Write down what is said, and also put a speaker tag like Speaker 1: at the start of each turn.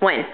Speaker 1: When?